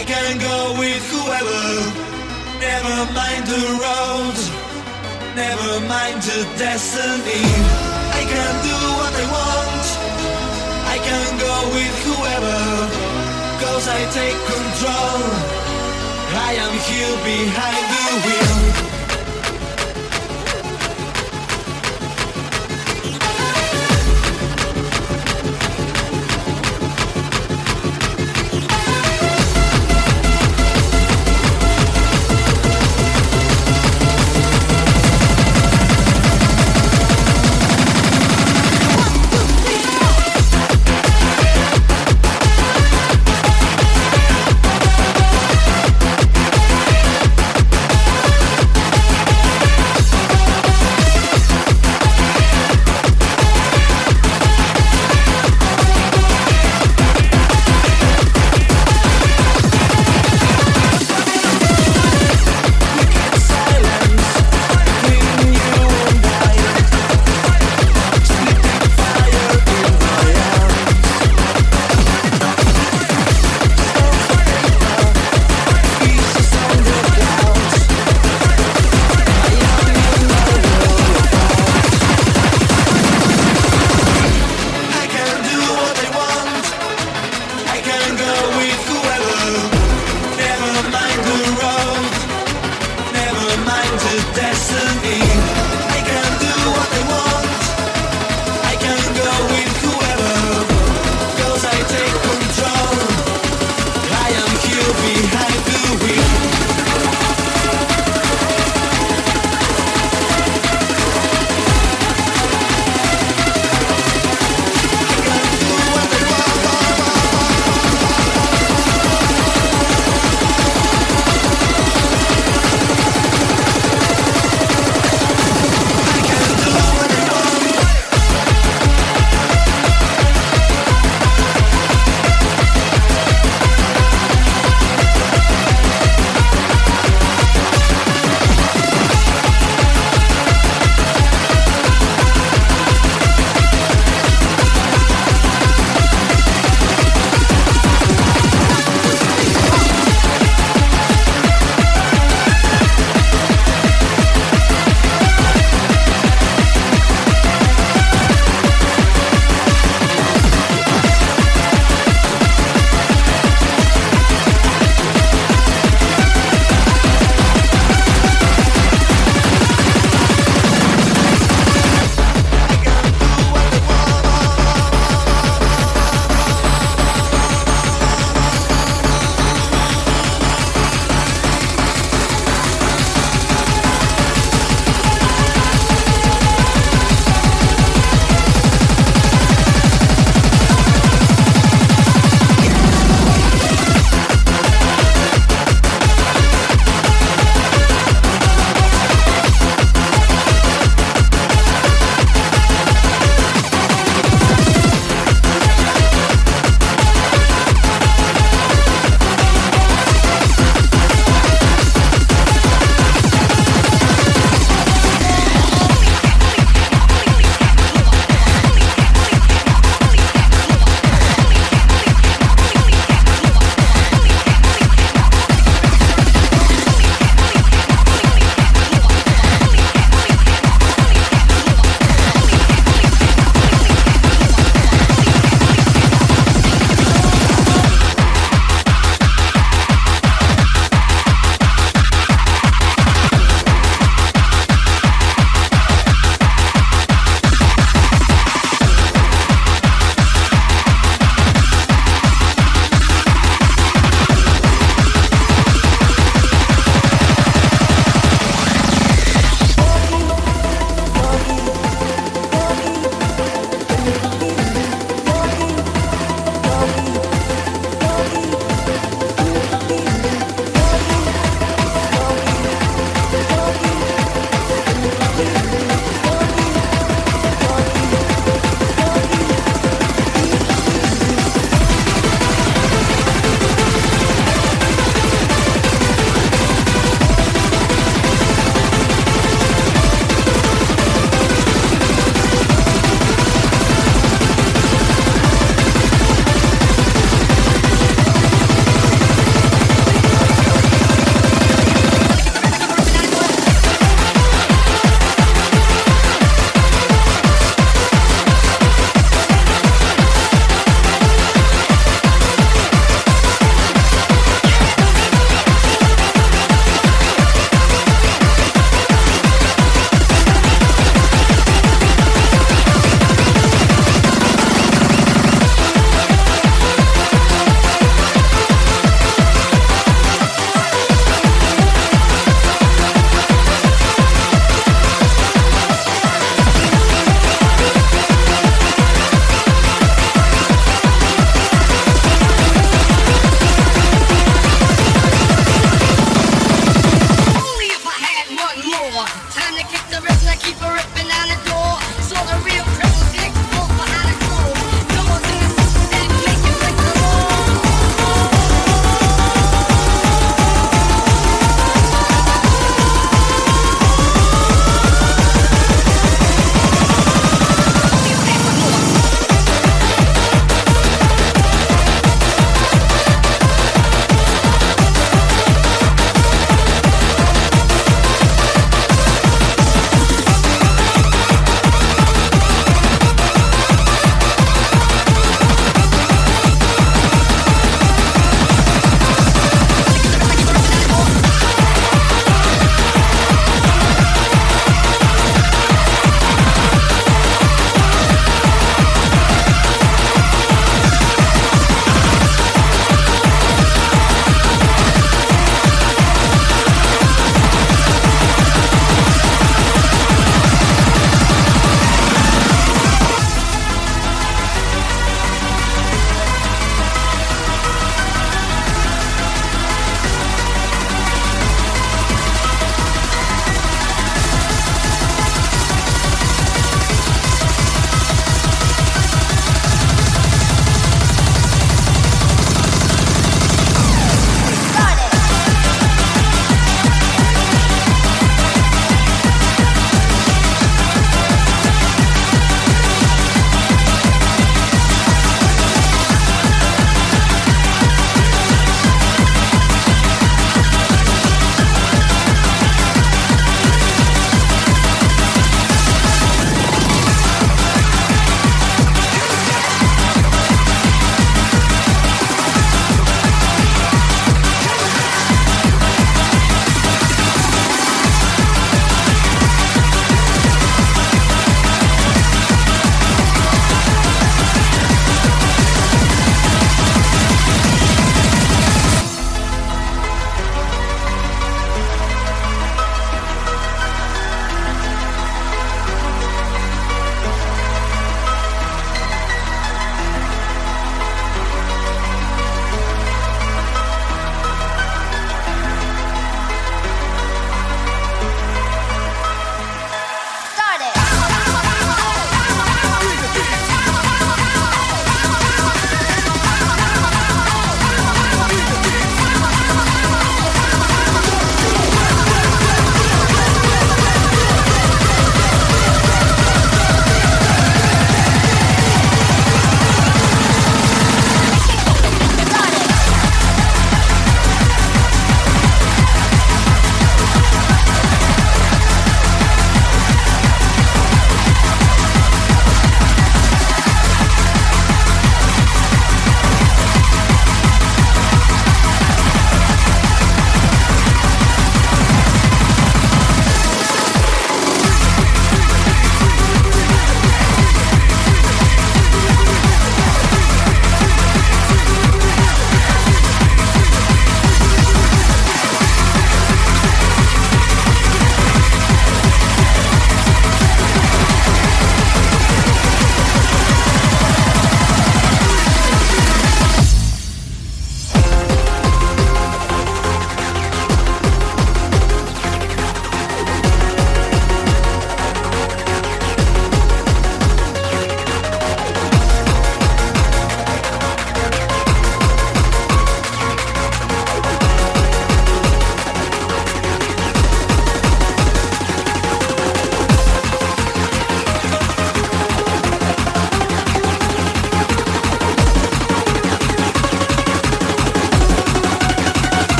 I can go with whoever. Never mind the road, never mind the destiny. I can do what I want. I can go with whoever, cause I take control. I am here behind the wheel.